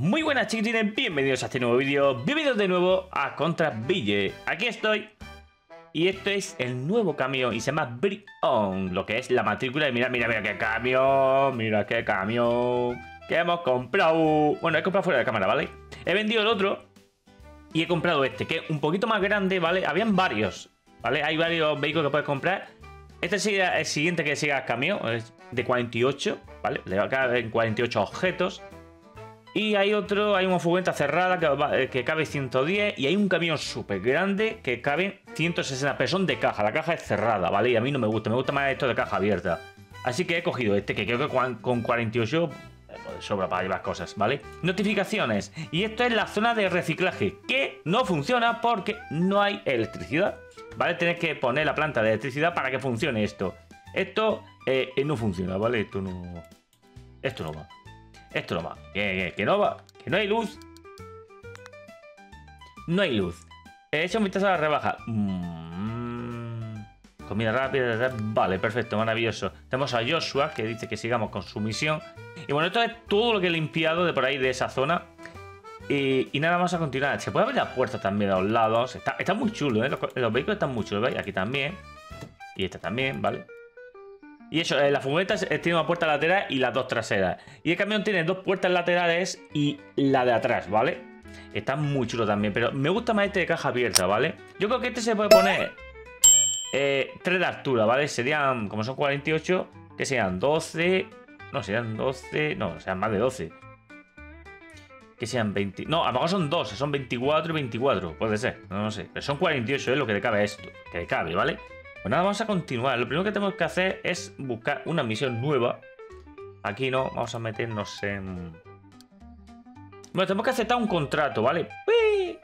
Muy buenas chiquitines, bienvenidos a este nuevo vídeo, bienvenidos de nuevo a Contra Ville. Aquí estoy y esto es el nuevo camión y se llama Brion, lo que es la matrícula de mira, mira, mira qué camión, mira qué camión que hemos comprado. Bueno, he comprado fuera de cámara, ¿vale? He vendido el otro y he comprado este, que es un poquito más grande, ¿vale? Habían varios, ¿vale? Hay varios vehículos que puedes comprar. Este sería el siguiente que siga camión, es de 48, ¿vale? Le va a caber en 48 objetos. Y hay otro, hay una furgoneta cerrada que, eh, que, cabe 110 y hay un camión súper grande que cabe 160, pero son de caja, la caja es cerrada, ¿vale? Y a mí no me gusta, me gusta más esto de caja abierta. Así que he cogido este, que creo que con 48 eh, pues, sobra para llevar cosas, ¿vale? Notificaciones. Y esto es la zona de reciclaje, que no funciona porque no hay electricidad, ¿vale? Tienes que poner la planta de electricidad para que funcione esto. Esto eh, no funciona, ¿vale? Esto no... Esto no va. Esto no va. Que, no va. Que no hay luz. No hay luz. He hecho un vistazo a la rebaja. Mm, comida rápida. Vale, perfecto, maravilloso. Tenemos a Joshua que dice que sigamos con su misión. Y bueno, esto es todo lo que he limpiado de por ahí, de esa zona. Y, nada, más a continuar. Se puede abrir la puerta también a los lados. Está, muy chulo, ¿eh? Los, los vehículos están muy chulos, ¿veis? Aquí también. Y este también, ¿vale? Y eso, eh, la furgoneta tiene una puerta lateral y las dos traseras. Y el camión tiene dos puertas laterales y la de atrás, ¿vale? Está muy chulo también, pero me gusta más este de caja abierta, ¿vale? Yo creo que este se puede poner eh, 3 de altura, ¿vale? Serían, como son 48, que sean 12... No, serían 12... No, sean más de 12. Que sean 20... No, a lo mejor son 12, son 24 y 24, puede ser, no, no sé. Pero son 48, es lo que le cabe a esto, que le cabe, ¿vale? Pues nada, vamos a continuar. Lo primero que tenemos que hacer es buscar una misión nueva. Aquí no, vamos a meternos en... Bueno, tenemos que aceptar un contrato, ¿vale? ¡Uy!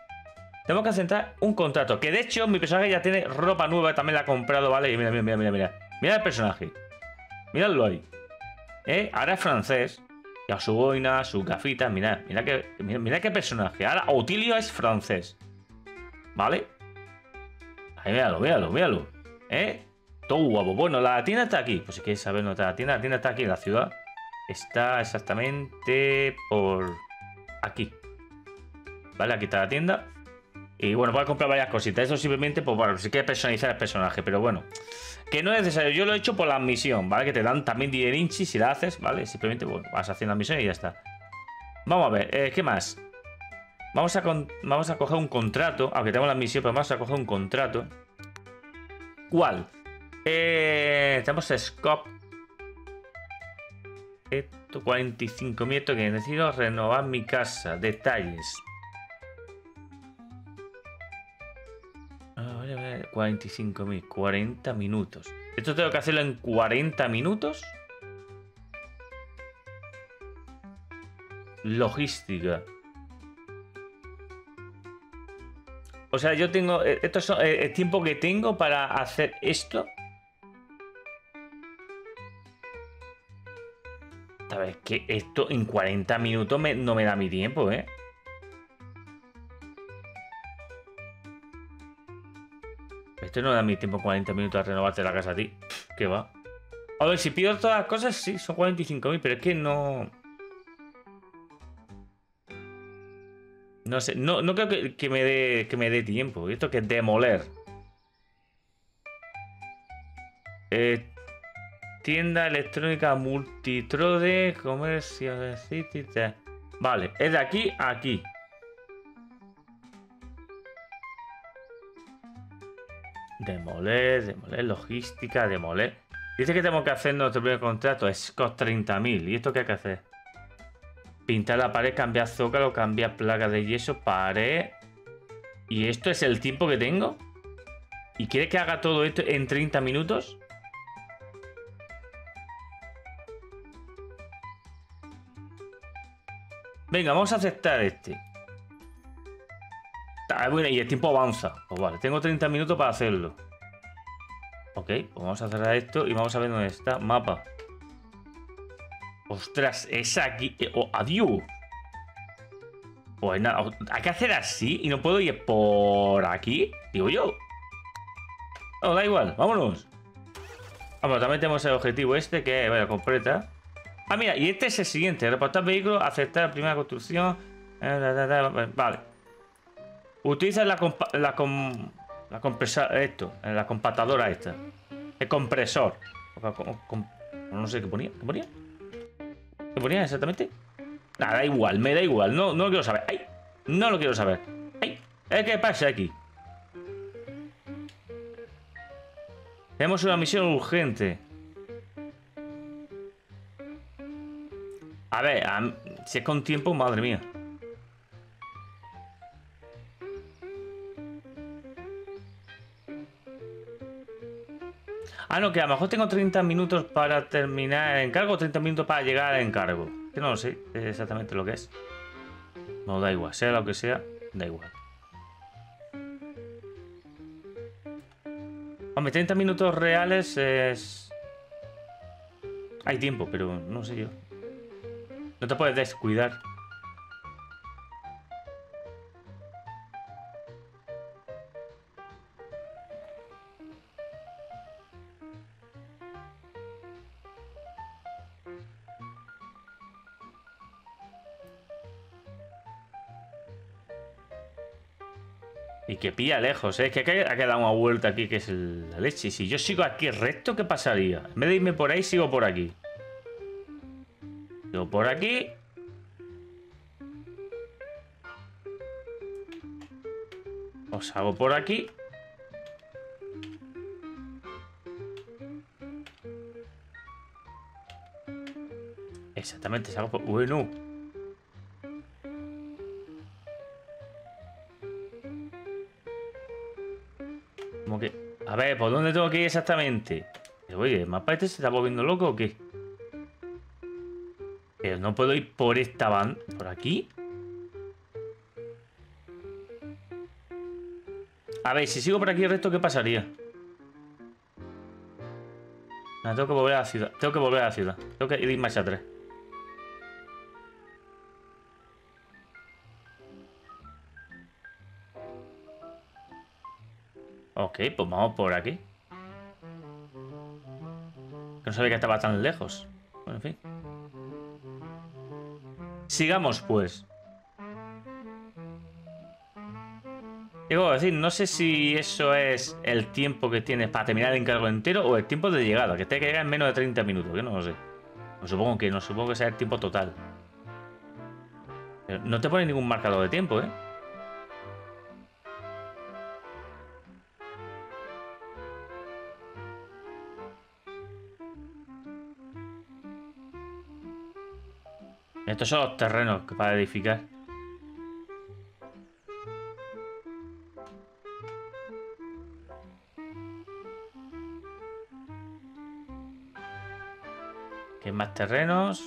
Tenemos que aceptar un contrato. Que de hecho, mi personaje ya tiene ropa nueva, también la ha comprado, ¿vale? Y mira, mira, mira, mira, mira. Mira el personaje. Míralo ahí. ¿Eh? Ahora es francés. Ya su boina, su gafitas. Mira, mira que, mira, mira qué personaje. Ahora Otilio es francés. ¿Vale? Ahí, míralo, míralo, míralo. ¿Eh? Todo guapo. Bueno, la tienda está aquí. Pues si quieres saber dónde está la tienda, la tienda está aquí en la ciudad. Está exactamente por aquí. ¿Vale? Aquí está la tienda. Y bueno, puedes comprar varias cositas. Eso simplemente, pues bueno, si quieres personalizar el personaje. Pero bueno, que no es necesario. Yo lo he hecho por la misión, ¿vale? Que te dan también dinerinchi si la haces, ¿vale? Simplemente, vas haciendo la misión y ya está. Vamos a ver, eh, ¿qué más? Vamos a, coger un contrato, aunque tenemos la misión, pero vamos a coger un contrato. ¿Cuál? Eh, tenemos Scope. Esto, 45 metros que necesito renovar mi casa. Detalles. 45.000, 40 minutos. ¿Esto tengo que hacerlo en 40 minutos? Logística. O sea, yo tengo. Eh, esto es eh, el tiempo que tengo para hacer esto. Sabes que esto en 40 minutos no me da mi tiempo, ¿eh? Esto no da mi tiempo 40 minutos a renovarte la casa a ti. ¿Qué va? A ver, si pido todas las cosas, sí, son 45.000, pero es que no... No sé, no, creo que, me dé que me dé tiempo. Esto que es demoler. Eh, tienda electrónica multitrode, comercio. Vale, es de aquí a aquí. Demoler, demoler, logística, demoler. Dice que tenemos que hacer nuestro primer contrato, es cost 30.000. ¿Y esto qué hay que hacer? Pintar la pared, cambiar zócalo, cambiar placa de yeso, pared. ¿Y esto es el tiempo que tengo? ¿Y quiere que haga todo esto en 30 minutos? Venga, vamos a aceptar este. bueno, y el tiempo avanza. Pues vale, tengo 30 minutos para hacerlo. Ok, pues vamos a cerrar esto y vamos a ver dónde está. Mapa. Ostras, es aquí. Eh, oh, adiós. Pues nada, hay que hacer así y no puedo ir por aquí, digo yo. No, da igual, vámonos. Vamos, también tenemos el objetivo este que, vaya, completa. Ah, mira, y este es el siguiente. Reportar vehículo, aceptar la primera construcción. Eh, vale. Utiliza la, la, la compresora, esto, la compactadora esta. El compresor. No sé qué ponía. ¿Qué ponía? ¿Qué ponía exactamente? Nada, da igual, me da igual. No, no lo quiero saber. ¡Ay! No lo quiero saber. ¡Ay! ¿Qué pasa aquí? Tenemos una misión urgente. A ver, si es con tiempo, madre mía. Ah, no, que a lo mejor tengo 30 minutos para terminar el encargo, 30 minutos para llegar al encargo. Que no lo sé exactamente lo que es. No, da igual, sea lo que sea, da igual. Hombre, 30 minutos reales es... Hay tiempo, pero no sé yo. No te puedes descuidar. Que pilla lejos, ¿eh? Es que ha quedado una vuelta aquí que es la leche. Si yo sigo aquí recto, ¿qué pasaría? En vez de irme por ahí, sigo por aquí. Sigo por aquí. Os hago por aquí. Exactamente, salgo por... Bueno. Ver, ¿por dónde tengo que ir exactamente? Oye, ¿el mapa este se está volviendo loco o qué? Pero no puedo ir por esta banda. ¿Por aquí? A ver, si sigo por aquí el resto, ¿qué pasaría? Tengo que volver a la ciudad. Tengo que volver a la ciudad. Tengo que ir más atrás. Ok, pues vamos por aquí. Que no sabía que estaba tan lejos. Bueno, en fin. Sigamos, pues. Digo, decir, no sé si eso es el tiempo que tienes para terminar el encargo entero o el tiempo de llegada, que te que llegar en menos de 30 minutos, que no lo sé. Pues supongo que no, supongo que sea el tiempo total. no te pone ningún marcador de tiempo, ¿eh? Estos son los terrenos para edificar. ¿Qué más terrenos?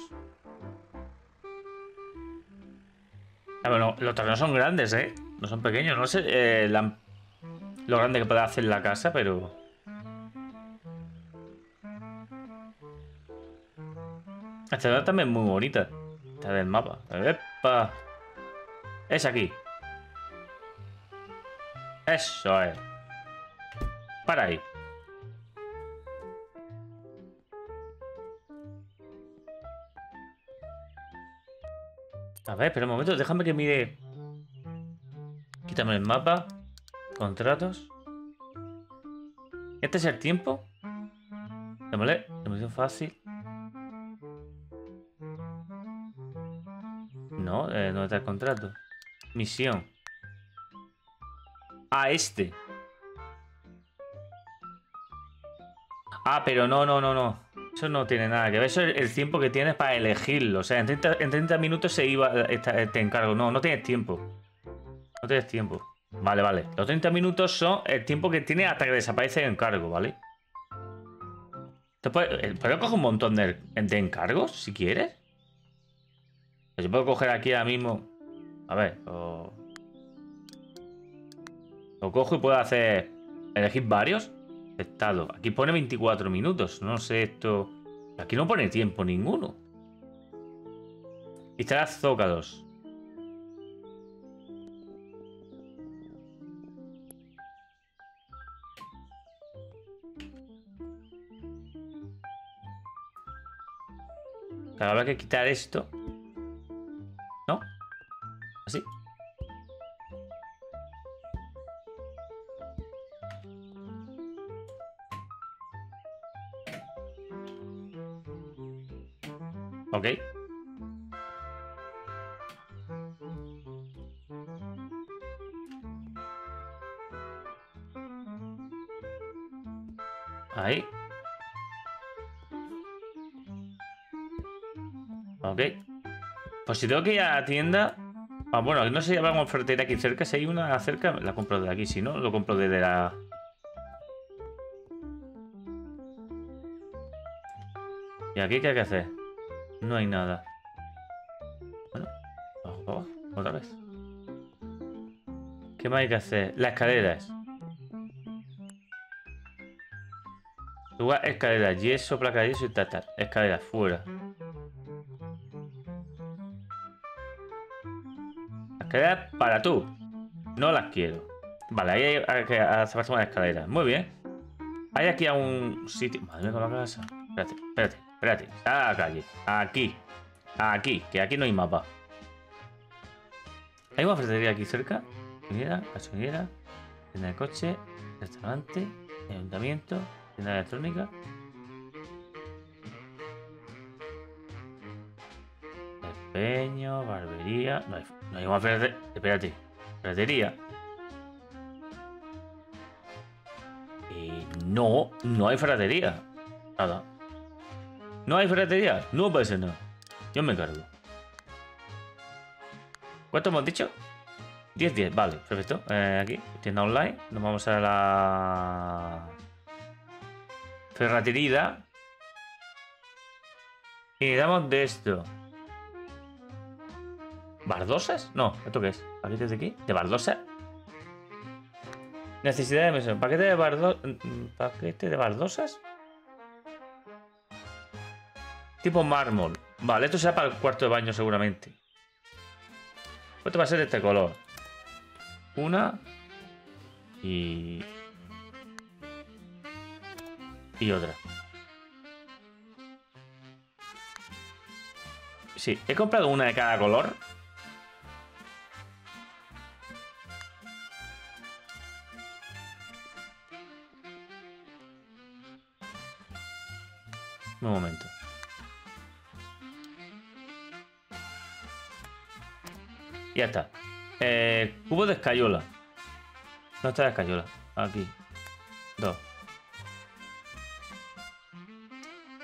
Ah, bueno, los terrenos son grandes, ¿eh? No son pequeños. No sé eh, lo grande que puede hacer la casa, pero... Esta ciudad también es muy bonita. Del mapa. Es aquí. Eso es. Para ahí. A ver, espera un momento, déjame que mire. Quítame el mapa. Contratos. ¿Este es el tiempo? Démosle. Demasiado fácil. ¿Dónde está el contrato? Misión. Ah, este. Ah, pero no, no, no, no. Eso no tiene nada que ver. Eso es el tiempo que tienes para elegirlo. O sea, en 30, minutos se iba este, encargo. No, no tienes tiempo. No tienes tiempo. Vale, vale. Los 30 minutos son el tiempo que tiene hasta que desaparece el encargo, ¿vale? Eh, ¿Puedo coger un montón de, de encargos si quieres? Yo puedo coger aquí ahora mismo. A ver, Lo cojo y puedo hacer. Elegir varios. Estado. Aquí pone 24 minutos. No sé esto. Aquí no pone tiempo ninguno. Instalar zócalos. Claro, habrá que quitar esto. Así. Ok. Ahí. Ok. Pues si tengo que ir a la tienda... Ah, bueno, no sé si habrá una oferta aquí cerca. Si hay una cerca, la compro de aquí. Si no, lo compro desde la... ¿Y aquí qué hay que hacer? No hay nada. Bueno, abajo, abajo, otra vez. ¿Qué más hay que hacer? Las escaleras. Lugar, escaleras, yeso, placa de yeso y tal, tal. Escaleras, fuera. Escaleras para tú. No las quiero. Vale, ahí hay que hacer una escalera. Muy bien. Hay aquí a un sitio. Madre mía, con la casa. Espérate, espérate, espérate. A la calle. Aquí. Aquí, que aquí no hay mapa. Hay una ferretería aquí cerca. Gasolinera, gasolinera, tienda de coche, restaurante, ayuntamiento, tienda electrónica. Empeño, barbería. No hay, no hay una ferretería. Espérate. Ferretería. Y no, no hay ferretería. Nada. No hay ferretería. No pasa nada. Yo me cargo. ¿Cuánto hemos dicho? 10, 10, vale, perfecto. Eh, aquí, tienda online. Nos vamos a la ferretería. Y damos de esto. ¿Bardosas? No, ¿esto qué es? ¿Paquete de aquí? ¿De bardosas? Necesidad de misión. ¿Paquete de bardo... ¿Paquete de bardosas? Tipo mármol. Vale, esto será para el cuarto de baño seguramente. Esto va a ser de este color. Una. Y... Y otra. Sí, he comprado una de cada color. Un momento. Ya está. Eh, cubo de escayola. No está de escayola. Aquí. Dos.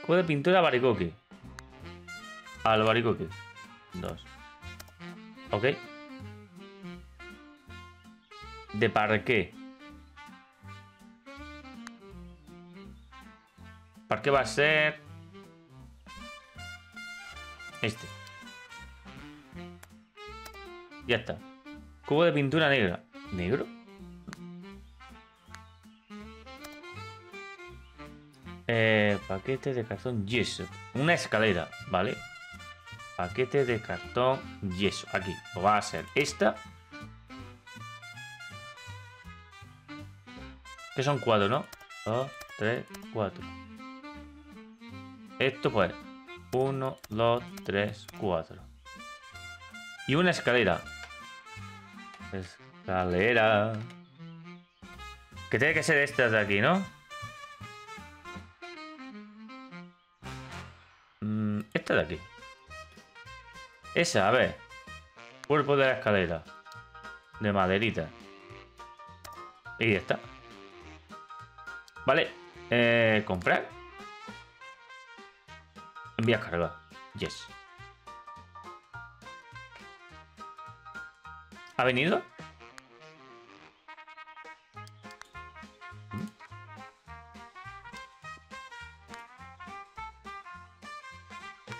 Cubo de pintura baricoque. Al baricoque. Dos. Ok. De parqué. ¿Parqué va a ser? Ya está. Cubo de pintura negra. ¿Negro? Eh, paquete de cartón yeso. Una escalera, ¿vale? Paquete de cartón yeso. Aquí. O va a ser esta. Que son cuatro, ¿no? Dos, tres, cuatro. Esto pues. Uno, dos, tres, cuatro. Y una escalera. Escalera. Que tiene que ser esta de aquí, ¿no? Mm, esta de aquí. Esa, a ver. Cuerpo de la escalera. De maderita. Y ya está. Vale. Eh, comprar. Envía carga. Yes. ¿Ha venido?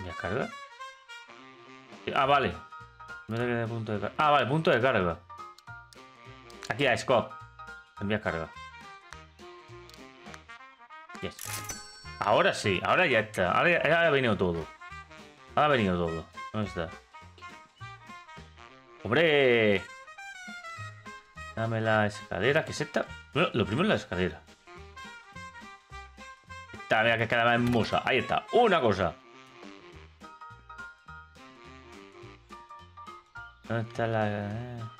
¿Ya carga? Ah, vale. punto de carga. Ah, vale, punto de carga. Aquí a Scott. Envía carga. Ahora sí, ahora ya está. Ahora ya ha venido todo. Ahora ha venido todo. ¿Dónde está? ¡Hombre! Dame la escalera, que es esta. Bueno, lo primero es la escalera. Esta, mira que quedaba hermosa. Ahí está, una cosa. ¿Dónde está la...?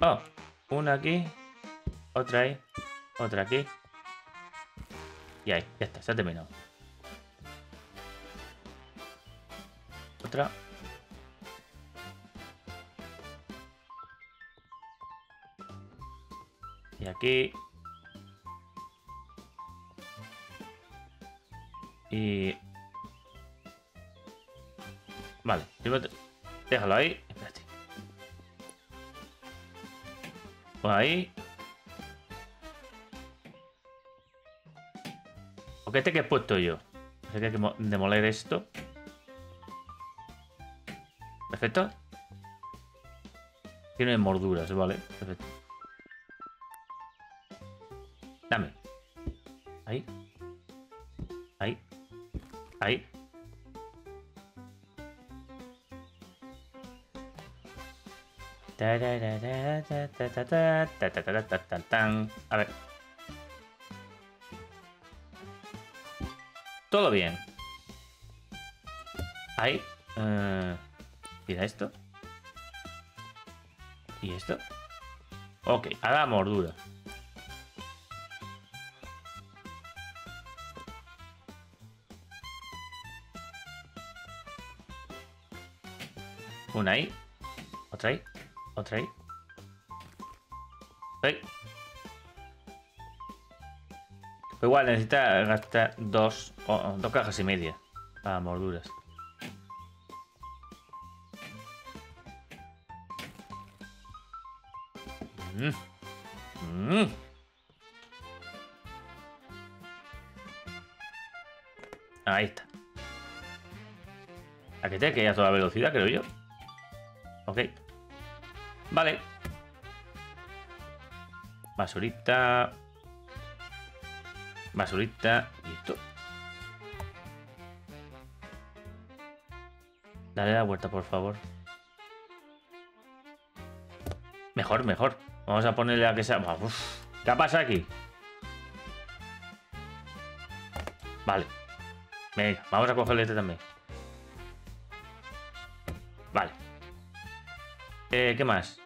Oh, una aquí, otra ahí, otra aquí. Y ahí, ya está, se ha terminado. Otra. Y aquí. Y... Vale, déjalo ahí. Espérate. Pues ahí. Porque este que he puesto yo. Que hay que mo- demoler esto. Perfecto. Tiene morduras, vale. Perfecto. Dame. Ahí. Ahí. Ahí. A ver. Todo bien. Ahí. eh, Mira esto. ¿Y esto? Ok, ahora mordura. Una ahí. Otra ahí. Otra. Ahí. Igual necesita gastar dos, o- dos cajas y media para morduras. Mm. Mm. Ahí está. A que te que a toda velocidad, creo yo. Ok. Vale. Basurita. Basurita. Y esto. Dale la vuelta, por favor. Mejor, mejor. Vamos a ponerle a que sea... Uf, ¿Qué pasa aquí? Vale. Venga, vamos a cogerle este también. Vale. Eh, ¿Qué más?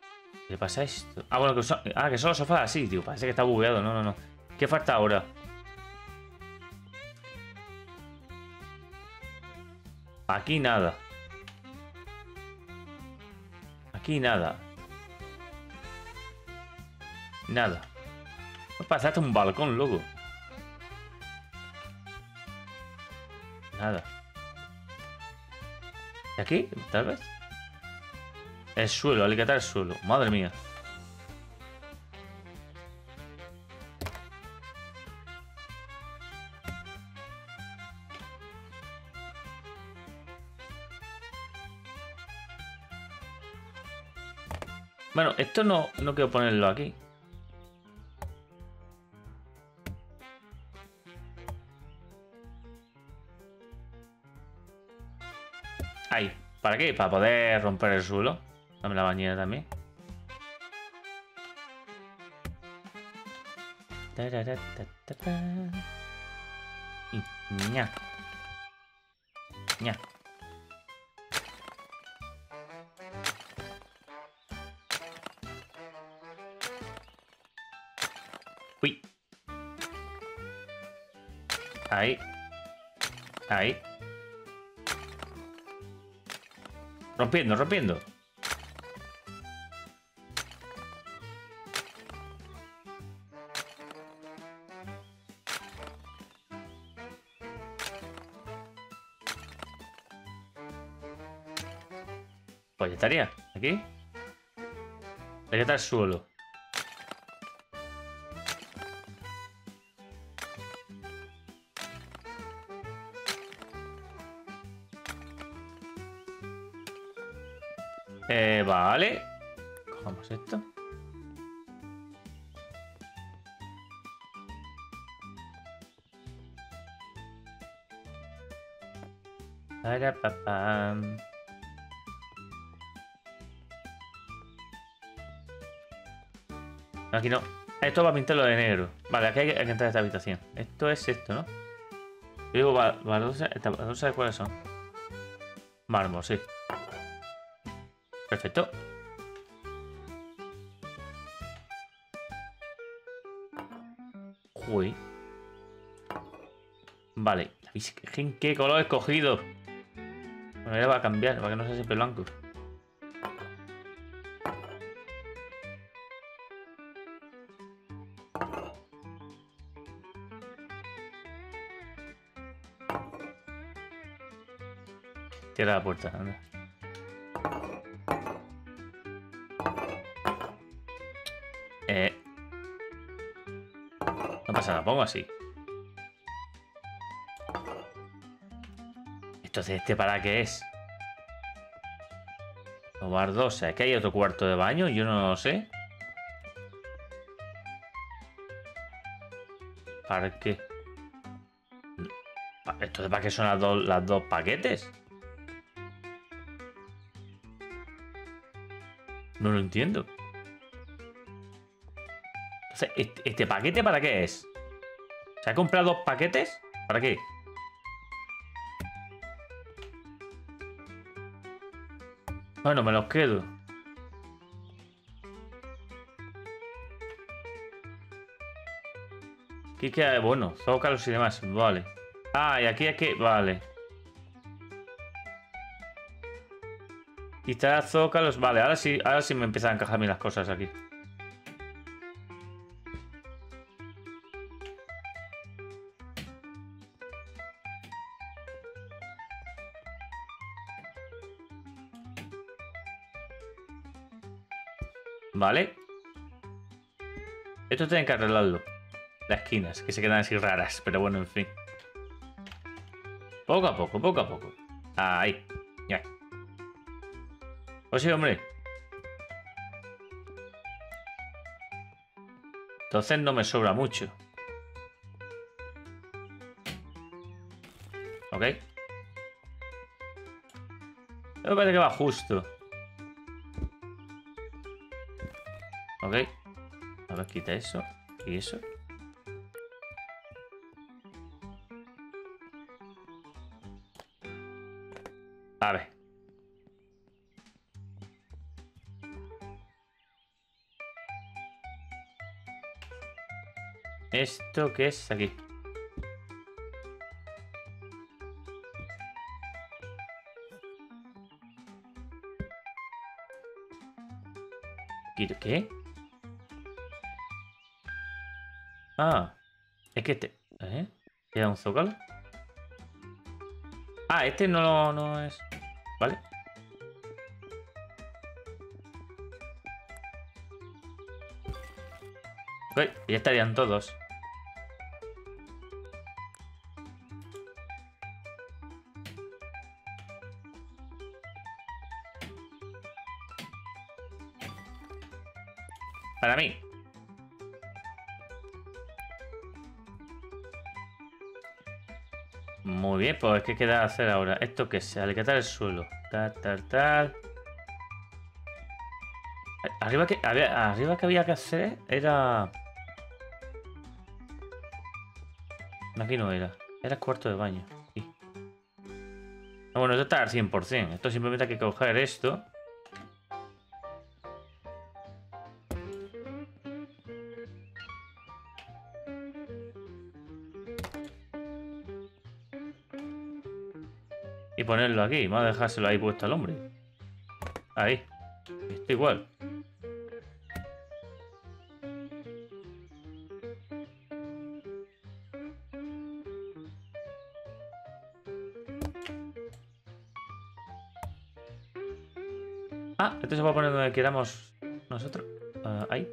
¿Qué pasa esto? Ah, bueno, que son, ah, que son los sofás así, tío. Parece que está bugueado. No, no, no. ¿Qué falta ahora? Aquí nada. Aquí nada. Nada. Pasaste un balcón, loco. Nada. ¿Y aquí? Tal vez. El suelo, alicatar el suelo. Madre mía. Bueno, esto no, no quiero ponerlo aquí. Ahí. ¿Para qué? Para poder romper el suelo. Dame la bañera también. Y ña. Ña. Ahí. Ahí. Rompiendo, rompiendo. Pues ya estaría. Aquí. Hay que estar suelo. Vale. Cogamos esto. Para, pa, pam. Aquí no. Esto va a pintarlo de negro. Vale, aquí hay que, entrar a esta habitación. Esto es esto, ¿no? Yo digo, ba- baldosa, esta baldosa, ¿cuáles son? Mármol, sí. Perfecto. Uy. Vale. ¿Veis qué- ¿Qué color he escogido? Bueno, ya va a cambiar, para que no sea siempre blanco. Cierra la puerta, anda. Pasa nada, pongo así. Entonces, ¿este para qué es? O bardosa, es que hay otro cuarto de baño, yo no lo sé. ¿Para qué? ¿Entonces para qué son las dos, las dos paquetes? No lo entiendo. Entonces, ¿este, este paquete para qué es? ¿Se ha comprado dos paquetes? ¿Para qué? Bueno, me los quedo. Aquí queda, bueno, zócalos y demás, vale. Ah, y aquí que, vale. Quitar zócalos, vale, ahora sí, ahora sí me empiezan a encajar bien las cosas aquí. Vale. Esto tienen que arreglarlo. Las esquinas, que se quedan así raras, pero bueno, en fin. Poco a poco, poco a poco. Ahí. Ya. Pues sí, hombre. Entonces no me sobra mucho. Ok. Me parece que va justo. Ok. A ver, quita eso. ¿Y eso? A ver. ¿Esto qué es aquí? Es que este... ¿Eh? ¿Queda un zócalo? Ah, este no, no es... ¿Vale? Ok, ya estarían todos. Para mí. Muy bien, pues ¿qué queda hacer ahora? Esto que es alicatar el suelo. Tal, tal, tal. Arriba que, había, arriba que había que hacer era... Aquí no era. Era cuarto de baño. No, bueno, esto está al 100%. Esto simplemente hay que coger esto. Ponerlo aquí. Vamos a dejárselo ahí puesto al hombre. Ahí. Esto igual. Ah, esto se va a poner donde queramos nosotros. Ah, ahí.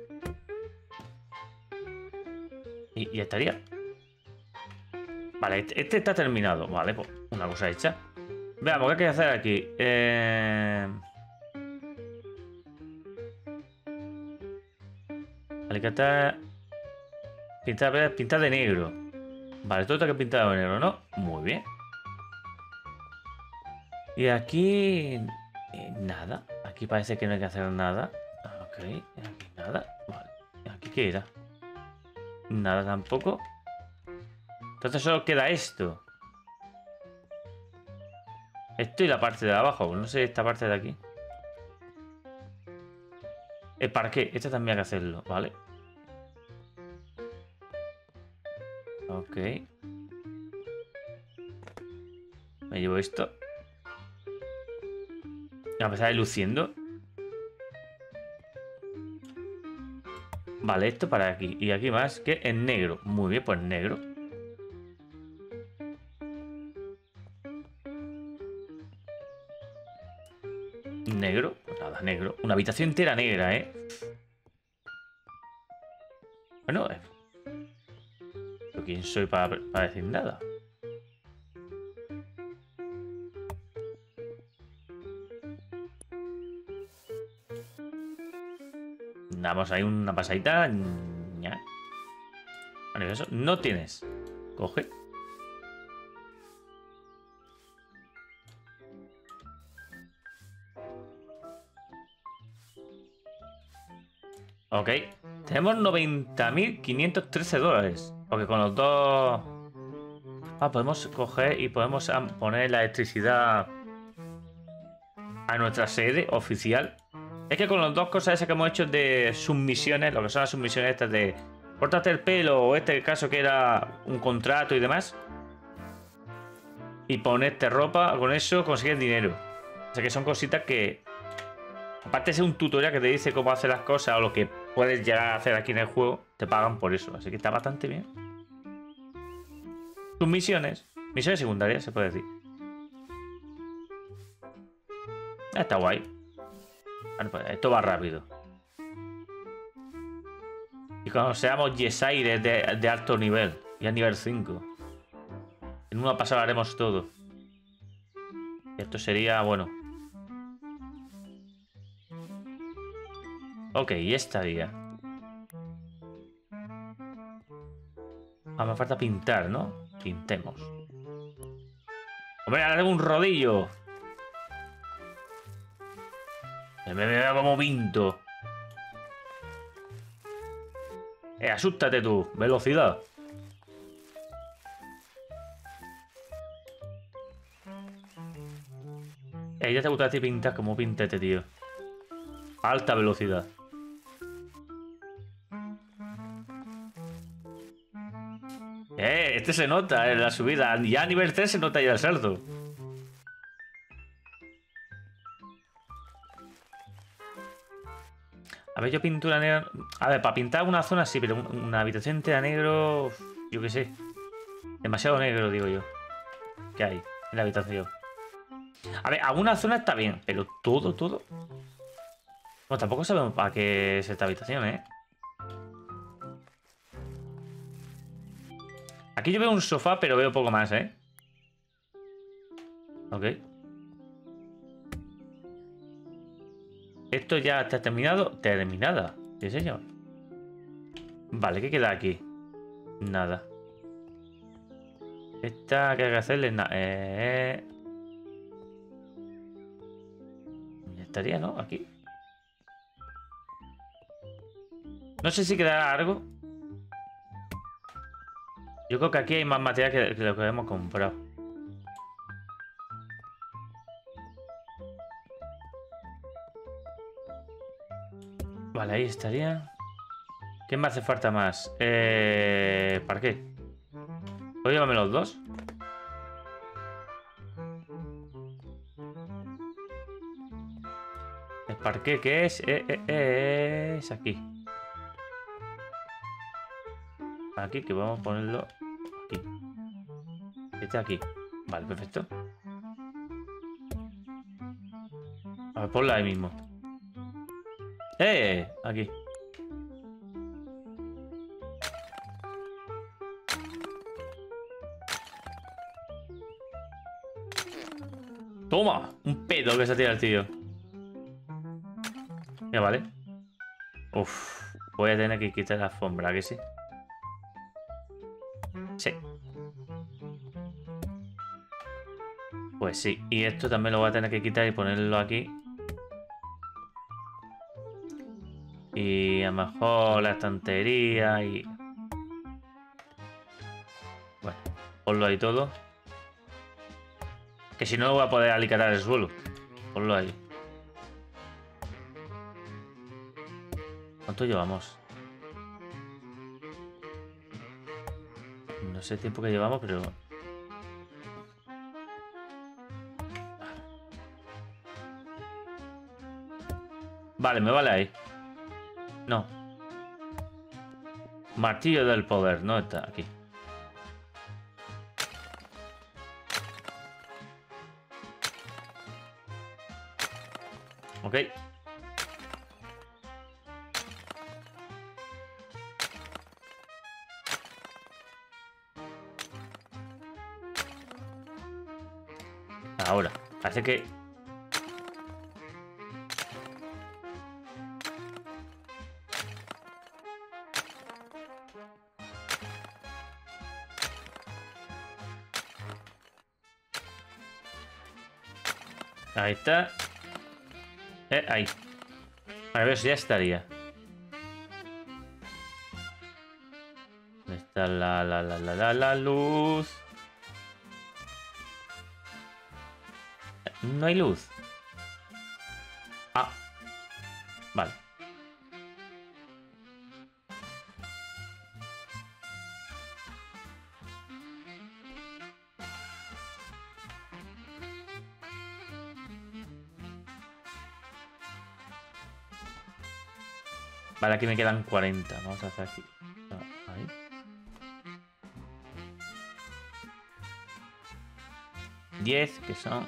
Y ya estaría. Vale, este, este está terminado. Vale, pues una cosa hecha. Veamos, ¿qué hay que hacer aquí? Eh... Alicatar... Pintar, pintar de negro. Vale, todo está que pintar de negro, ¿no? Muy bien. Y aquí... eh, nada. Aquí parece que no hay que hacer nada. Ok, aquí nada. Vale. ¿Aquí qué era? Nada tampoco. Entonces solo queda esto. Esto y la parte de abajo. No sé esta parte de aquí. El parque. Esto también hay que hacerlo, ¿vale? Ok. Me llevo esto. A empezar de luciendo. Vale, esto para aquí. Y aquí más que en negro. Muy bien, pues negro. Negro. Nada, negro. Una habitación entera negra, ¿eh? Bueno, eh. ¿Yo quién soy para, para decir nada? Damos ahí una pasadita. No tienes. Coge. Tenemos 90.513 dólares. Porque con los dos... Ah, podemos coger y podemos poner la electricidad a nuestra sede oficial. Es que con las dos cosas esas que hemos hecho de submisiones, lo que son las submisiones estas de cortate el pelo o este caso que era un contrato y demás, y ponerte ropa, con eso consigues dinero. O sea que son cositas que, aparte de ser un tutorial que te dice cómo hacer las cosas o lo que puedes llegar a hacer aquí en el juego, te pagan por eso. Así que está bastante bien. Submisiones, misiones secundarias se puede decir. Está guay. Pues, esto va rápido. Y cuando seamos Yesaires de, de alto nivel, ya nivel 5. En una pasada haremos todo. Esto sería, bueno. Ok, y estaría. Ah, me falta pintar, ¿no? Pintemos. Hombre, ahora un rodillo. Me veo como pinto. Eh, asústate tú. Velocidad. Eh, ya te gusta a ti pintar como pintete, tío. Alta velocidad. Este se nota en la subida. Ya a nivel 3 se nota ya el salto. A ver, yo pintura negra... A ver, para pintar una zona sí, pero una habitación entera negro... Yo qué sé. Demasiado negro, digo yo. ¿Qué hay en la habitación? A ver, alguna zona está bien, pero todo, todo... Bueno, tampoco sabemos para qué es esta habitación, ¿eh? Aquí yo veo un sofá, pero veo poco más, ¿eh? Ok. ¿Esto ya está terminado? Terminada. Sí, señor. Vale, ¿qué queda aquí? Nada. Esta que hay que hacerle. Eh... Ya estaría, ¿no? Aquí. No sé si quedará algo. Yo creo que aquí hay más material que, lo que hemos comprado. Vale, ahí estaría. ¿Qué me hace falta más? Eh, ¿Para? ¿Puedo llevarme los dos? ¿El parque qué es? Eh, eh, eh, es aquí. Aquí, que vamos a ponerlo aquí. Este aquí. Vale, perfecto. A ver, ponla ahí mismo. ¡Eh! Aquí. ¡Toma! Un pedo que se tira el tío. Ya vale. Uf. Voy a tener que quitar la alfombra, que? Sí. Pues sí. Y esto también lo voy a tener que quitar y ponerlo aquí. Y a lo mejor la estantería y... Ponlo ahí todo. Que si no voy a poder alicatar el suelo. Ponlo ahí. ¿Cuánto llevamos? No sé el tiempo que llevamos, pero... Vale, me vale ahí. No. Martillo del poder, no está aquí. Ok. Ahora, parece que... Ahí está. Eh, ahí. A ver si ya estaría. ¿Dónde está la, la, la, la, la, la luz? No hay luz. Aquí me quedan 40. Vamos a hacer aquí. Ahí. Diez, que son...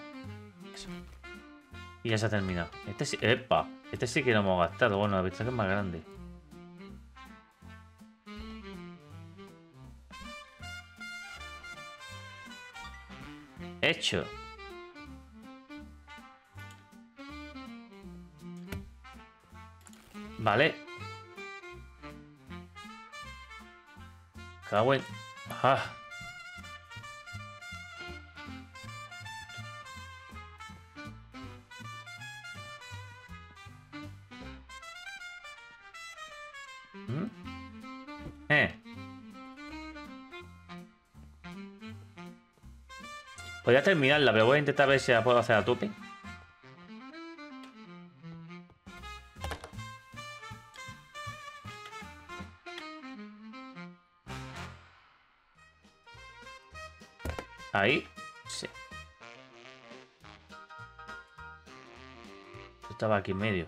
Y ya se ha terminado. Este sí... ¡Epa! Este sí que lo hemos gastado. Bueno, la vista que es más grande. Hecho. Vale. Cago en... Ajá. ¿Mm? Eh. Podría terminarla, pero voy a intentar ver si la puedo hacer a tope. Ahí. Sí. Estaba aquí en medio.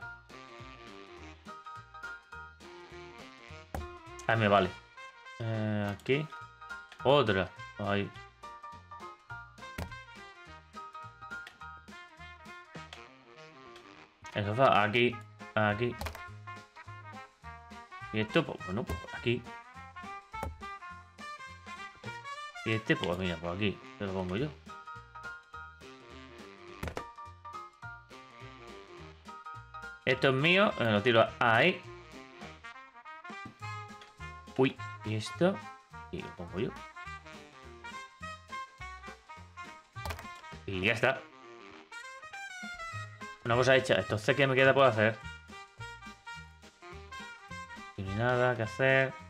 Ahí me vale. Eh, aquí. Otra. Ahí. El sofá aquí. Aquí. Y esto, pues bueno, pues aquí. Y este, pues mira, por aquí. Te lo pongo yo. Esto es mío. Me lo tiro ahí. Uy. Y esto. Y lo pongo yo. Y ya está. Una cosa hecha. Entonces, ¿qué me queda por hacer? No hay nada que hacer.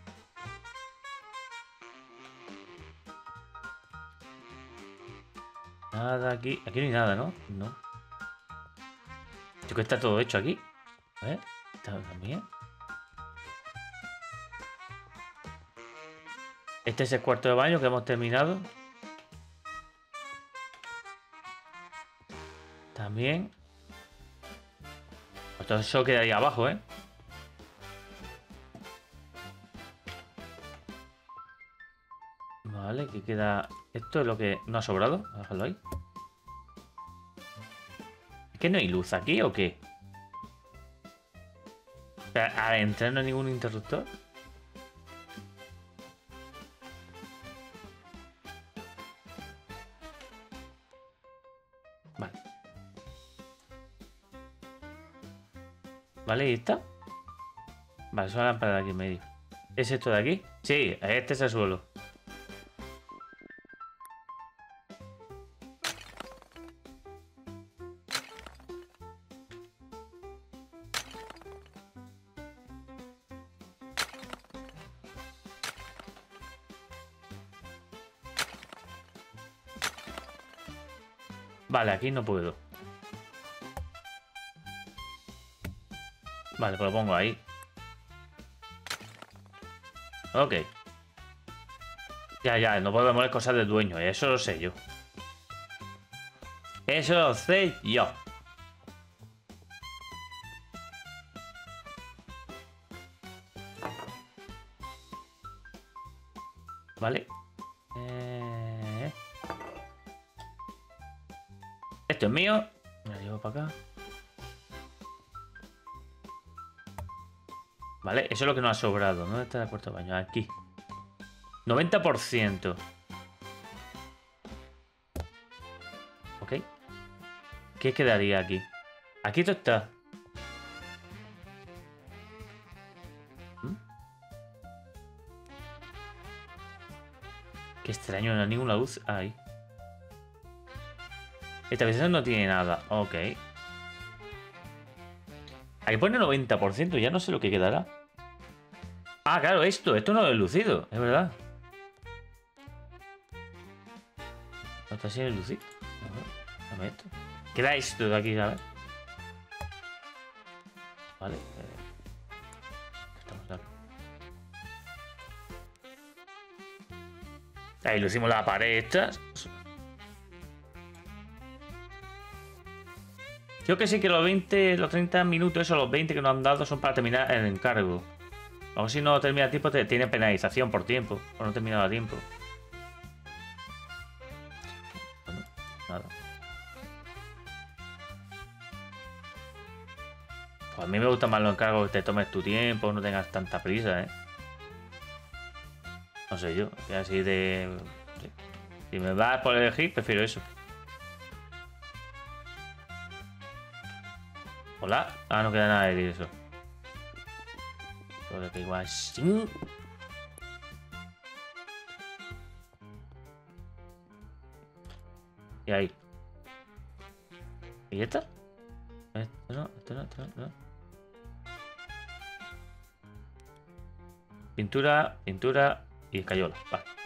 Nada aquí. Aquí no hay nada, ¿no? No. Creo que está todo hecho aquí. A ver. Está también. Este es el cuarto de baño que hemos terminado. También. Todo eso queda ahí abajo, ¿eh? Vale, que queda... Esto es lo que no ha sobrado. Déjalo ahí. ¿Es que no hay luz aquí o qué? O sea, adentro no hay ningún interruptor. Vale. Vale, ¿y está? Vale, es una lámpara de aquí en medio. ¿Es esto de aquí? Sí, este es el suelo. Aquí no puedo. Vale, pues lo pongo ahí. Ok. Ya, ya, no podemos mover cosas del dueño. Eso lo sé yo. Eso lo sé yo. Esto es mío. Me lo llevo para acá. Vale, eso es lo que nos ha sobrado. ¿Dónde está el puerto de baño? Aquí. 90%. Ok. ¿Qué quedaría aquí? Aquí esto está. ¿Mm? Qué extraño, no hay ninguna luz ahí. Esta vez no tiene nada. Ok. Aquí pone 90%, ya no sé lo que quedará. Ah, claro, esto. Esto no lo he lucido, es verdad. No está sin lucido. Dame esto. Queda esto de aquí, a ver. Vale. Eh. Ahí lucimos la pared esta. Yo que sí que los 20, los 30 minutos, esos, los 20 que nos han dado son para terminar el encargo. Aún si no termina a tiempo, te tiene penalización por tiempo. O no terminado a tiempo. Bueno, nada. Pues a mí me gusta más los encargos que te tomes tu tiempo, no tengas tanta prisa, ¿eh? No sé yo, así de... Si me vas por elegir, prefiero eso. Ah, no queda nada de eso. Todo que igual. Y ahí. ¿Y esta? Esto no, esto no, esto no. Pintura, pintura y escayola. Vale.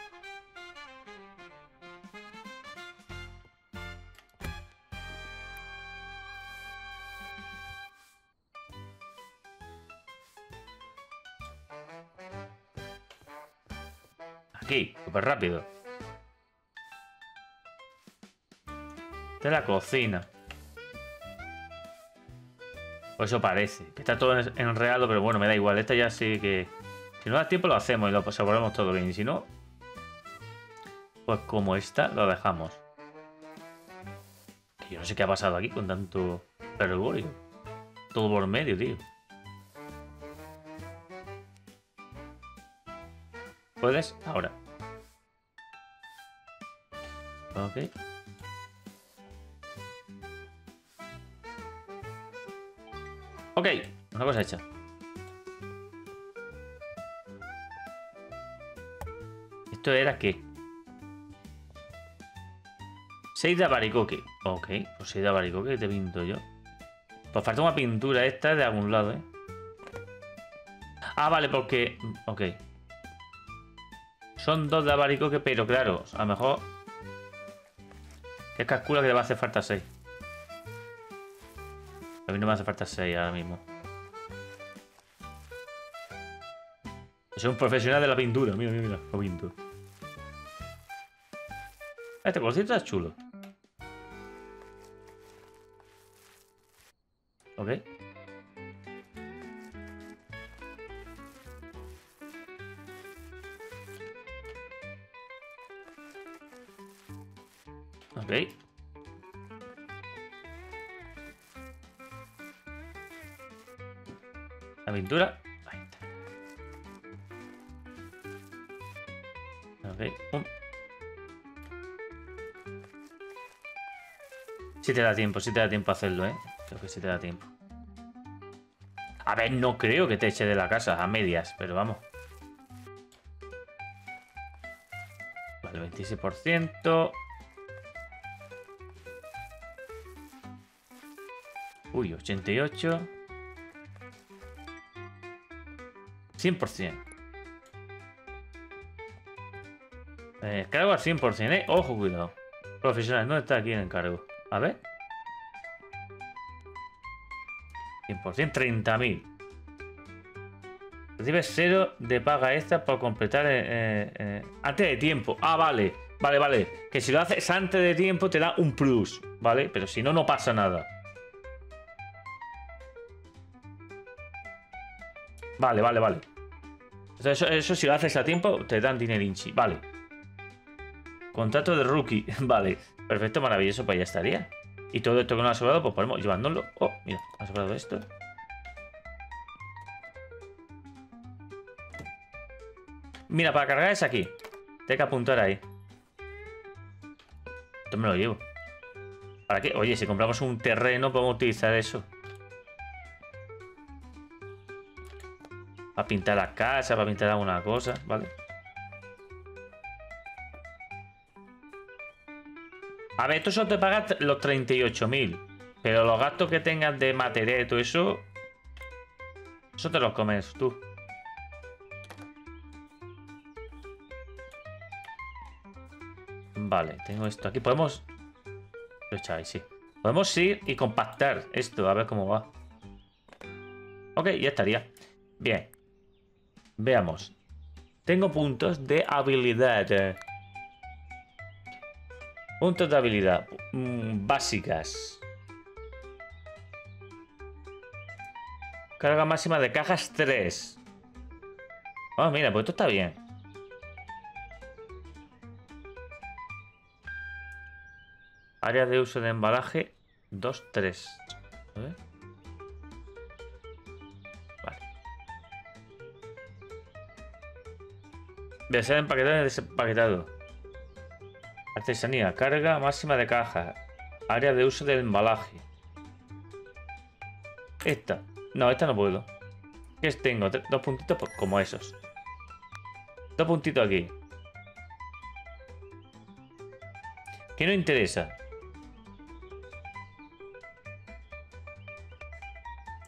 Aquí, súper rápido. Esta es la cocina. O eso parece. Que está todo enredado, pero bueno, me da igual. Esta ya sí que... Si no da tiempo lo hacemos y lo volvemos todo bien. Y si no... Pues como esta, lo dejamos. Yo no sé qué ha pasado aquí con tanto pergorio. Todo por medio, tío. ¿Puedes? Ahora. Ok. Ok, una cosa hecha. ¿Esto era qué? 6 de abaricoque. Ok, pues 6 de abaricoque te pinto yo. Pues falta una pintura esta de algún lado, ¿eh? Ah, vale, porque... Ok. Son dos de abaricoque, pero claro, a lo mejor... Que calcula que le va a hacer falta 6. A mí no me hace falta 6 ahora mismo. Soy un profesional de la pintura. Mira, mira, mira. Lo pinto. Este colorcito es chulo. Ok. Si te da tiempo, si te da tiempo hacerlo, ¿eh? Creo que si te da tiempo. A ver, no creo que te eche de la casa, a medias, pero vamos. Vale, 26%. Uy, 88. 100%. Eh, cargo al 100%, ¿eh? Ojo, cuidado. Profesional, no está aquí el cargo. A ver. 100%, 30.000. Recibes cero de paga extra por completar eh, eh, antes de tiempo. Ah, vale. Vale, vale. Que si lo haces antes de tiempo te da un plus. ¿Vale? Pero si no, no pasa nada. Vale, vale, vale. Eso, eso si lo haces a tiempo te dan dinerinchi. Vale. Contrato de rookie. vale. Perfecto, maravilloso. Pues ya estaría. Y todo esto que no ha sobrado, pues podemos llevándolo. Oh, mira, ha sobrado esto. Mira, para cargar es aquí. Tengo que apuntar ahí. Esto me lo llevo. ¿Para qué? Oye, si compramos un terreno, podemos utilizar eso. Para pintar la casa, para pintar alguna cosa, ¿vale? A ver, esto solo te paga los 38.000. Pero los gastos que tengas de material y todo eso... Eso te los comes tú. Vale, tengo esto aquí. Podemos... Lo echáis, sí. Podemos ir y compactar esto, a ver cómo va. Ok, ya estaría. Bien. Veamos. Tengo puntos de habilidad. Puntos de habilidad. Mm, básicas. Carga máxima de cajas 3. Oh, mira, pues esto está bien. Área de uso de embalaje 2, 3. Vale. Desea empaquetado y desempaquetado. Artesanía. Carga máxima de caja. Área de uso del embalaje. Esta. No, esta no puedo. ¿Qué tengo? Dos puntitos como esos. Dos puntitos aquí. ¿Qué no interesa?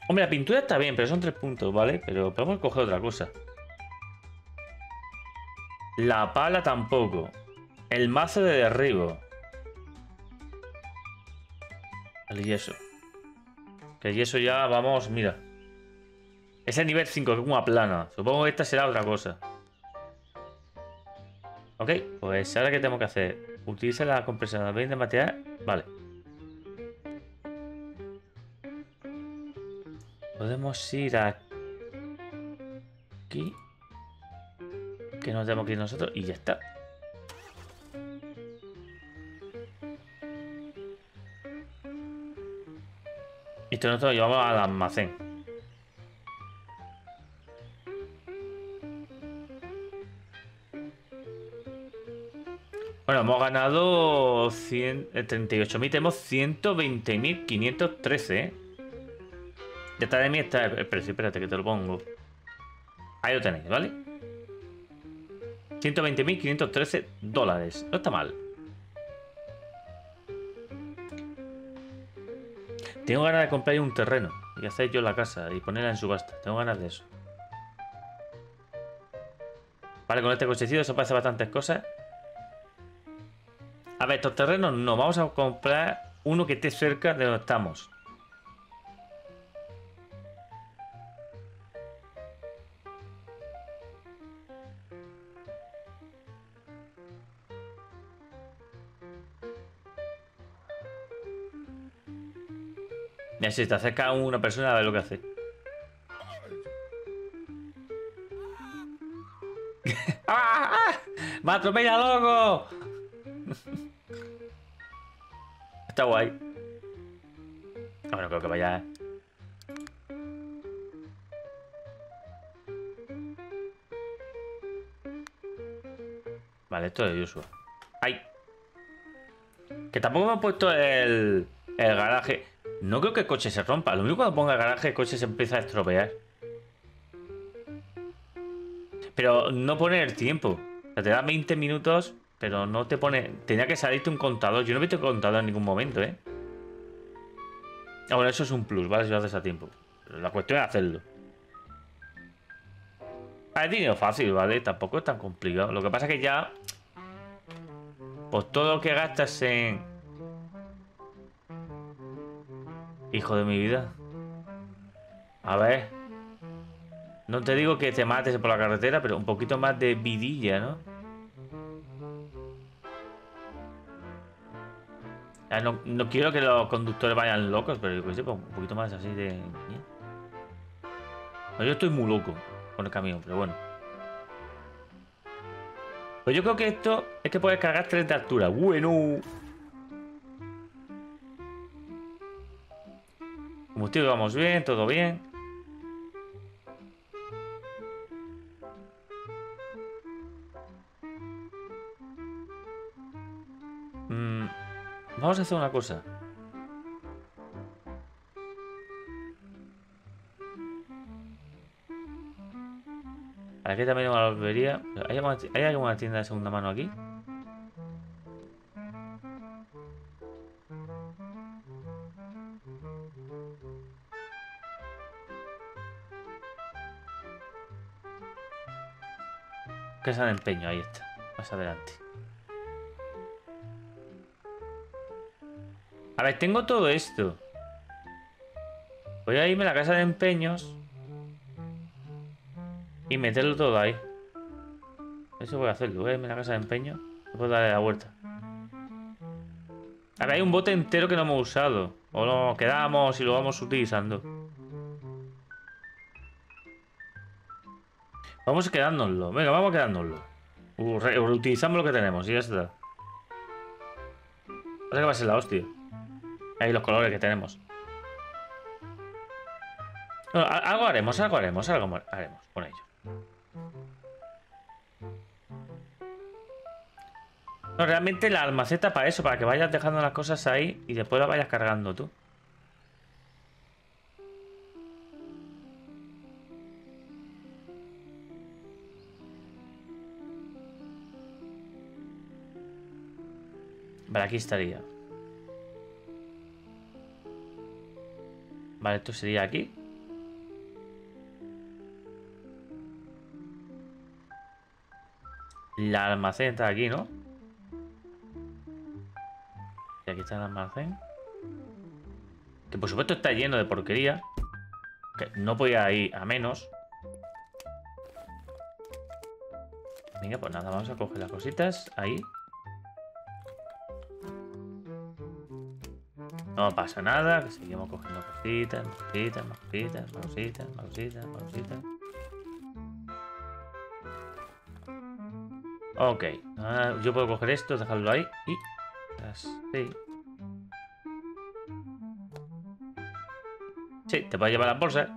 Hombre, la pintura está bien, pero son tres puntos, ¿vale? Pero podemos coger otra cosa. La pala tampoco. El mazo de derribo. El yeso. Que el yeso ya, vamos, mira. Es el nivel 5, que es una plana. Supongo que esta será otra cosa. Ok, pues ahora qué tengo que hacer. Utiliza la compresora de material. Vale. Podemos ir aquí. Que nos tenemos que ir nosotros y ya está. Esto nosotros lo llevamos al almacén. Bueno, hemos ganado 38.000, tenemos 120.513, ¿eh? Detrás de mí está el precio. Espérate que te lo pongo. Ahí lo tenéis, ¿vale? 120.513 dólares. No está mal. Tengo ganas de comprar un terreno y hacer yo la casa y ponerla en subasta. Tengo ganas de eso. Vale, con este cochecito eso parece bastantes cosas. A ver, estos terrenos no. Vamos a comprar uno que esté cerca de donde estamos. Si te acerca una persona a ver lo que hace. ¡Ah! ¡Me atropella, loco! Está guay. Bueno, creo que vaya. Vale, esto es usual. ¡Ay! Que tampoco me han puesto el, el garaje. No creo que el coche se rompa. Lo único cuando ponga garaje el coche se empieza a estropear. Pero no pone el tiempo. O sea, te da 20 minutos, pero no te pone... Tenía que salirte un contador. Yo no he visto contador en ningún momento, ¿eh? Ahora, eso es un plus, ¿vale? Si lo haces a tiempo. La cuestión es hacerlo. Es dinero fácil, ¿vale? Tampoco es tan complicado. Lo que pasa es que ya... Pues todo lo que gastas en Hijo de mi vida. A ver. No te digo que te mates por la carretera, pero un poquito más de vidilla, ¿no? no, quiero que los conductores vayan locos, pero yo pues, un poquito más así de... yo estoy muy loco con el camión, pero bueno. Pues yo creo que esto es que puedes cargar tres de altura. Bueno. Combustible vamos bien, todo bien. Mm, vamos a hacer una cosa. Aquí también hay una barbería. ¿Hay ¿Hay alguna tienda de segunda mano aquí? Casa de empeño, ahí está. Más adelante. A ver, tengo todo esto. Voy a irme a la casa de empeños. Y meterlo todo ahí. Eso voy a hacerlo. Voy a irme a la casa de empeño. Puedo darle la vuelta. A ver, hay un bote entero que no hemos usado. O lo quedamos y lo vamos utilizando. Vamos quedándonoslo. Venga, vamos quedándonoslo. Reutilizamos lo que tenemos y ya está. Parece que va a ser la hostia. Ahí los colores que tenemos. algo haremos, algo haremos, algo haremos con ello. No, realmente la almaceta para eso, para que vayas dejando las cosas ahí y después las vayas cargando tú. Vale, aquí estaría. Vale, esto sería aquí. La almacén está aquí, ¿no? Y aquí está el almacén. Que por supuesto está lleno de porquería. Que no podía ir a menos. Venga, pues nada, vamos a coger las cositas. Ahí. No pasa nada, que seguimos cogiendo cositas, cositas, cositas, cositas, cositas, cositas. Ok, yo puedo coger esto, dejarlo ahí y... Así. Sí, te puedes llevar las bolsas.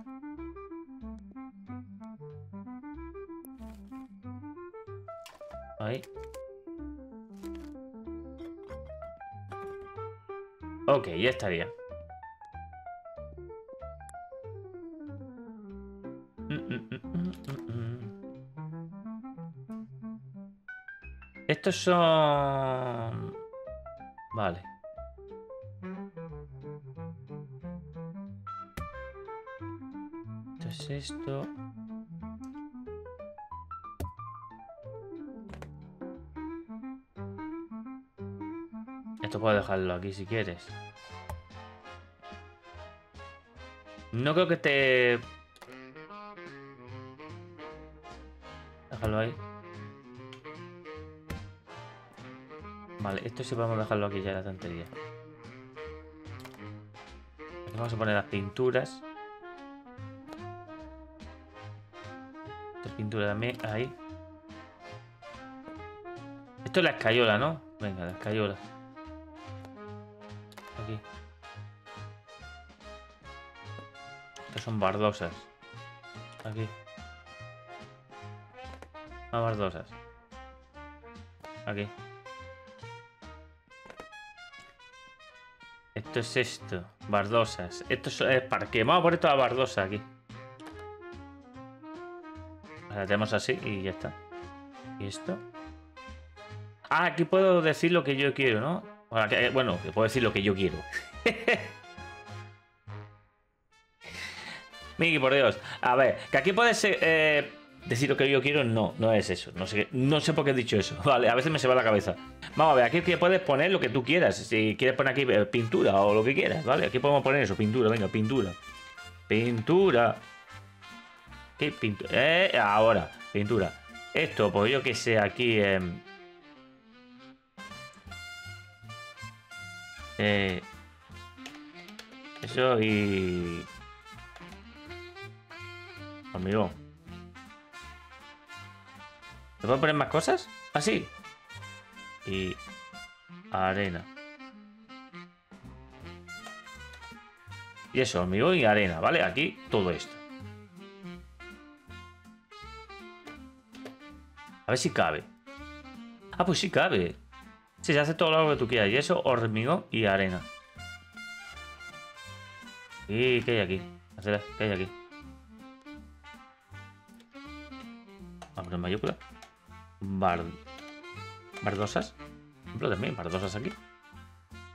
Ahí. Ok, ya estaría. Mm, mm, mm, Estos son... Vale. Esto es esto. Puedo dejarlo aquí si quieres. No creo que te... Déjalo ahí. Vale, esto sí podemos dejarlo aquí ya, la tontería. Vamos a poner las pinturas. Esta pintura también, ahí. Esto es la escayola, ¿no? Venga, la escayola. Son bardosas. Aquí. Más bardosas. Aquí. Esto es esto. Bardosas. Esto es para qué. Vamos a poner toda la bardosa aquí. La tenemos así y ya está. ¿Y esto? Ah, aquí puedo decir lo que yo quiero, ¿no? Bueno, que puedo decir lo que yo quiero. Miki, por Dios. A ver, que aquí puedes eh, decir lo que yo quiero, no, no es eso. No sé, no sé por qué he dicho eso. Vale, a veces me se va la cabeza. Vamos a ver, aquí puedes poner lo que tú quieras. Si quieres poner aquí eh, pintura o lo que quieras, ¿vale? Aquí podemos poner eso, pintura, venga, pintura. Pintura. ¿Qué pintura? Eh, ahora, pintura. Esto, pues yo que sé, aquí... eh, eso y... Amigo. ¿Te puedo poner más cosas? Así. Ah, y... Arena. Y eso, amigo, y arena, ¿vale? Aquí todo esto. A ver si cabe. Ah, pues sí cabe. Sí, se hace todo lo que tú quieras. Y eso, hormigón y arena. ¿Y qué hay aquí? ¿Qué hay aquí? En mayúscula. Bar... Bardosas. Por también, bardosas aquí.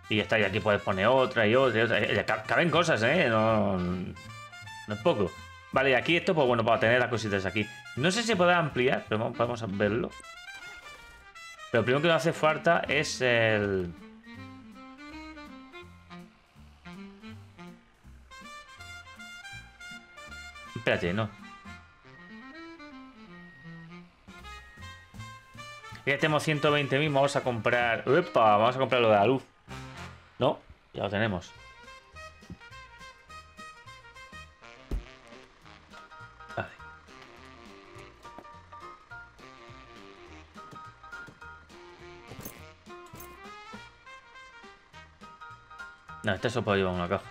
Y ya está, y aquí puedes poner otra y otra y otra. Eh, caben cosas, ¿eh? No, no es poco. Vale, y aquí esto, pues bueno, para tener las cositas aquí. No sé si puede ampliar, pero vamos a verlo. Pero lo primero que nos hace falta es el... Espérate, no. Ya tenemos 120.000, vamos a comprar... ¡Epa! Vamos a comprar lo de la luz. No, ya lo tenemos. Vale. No, este se puede llevar una caja.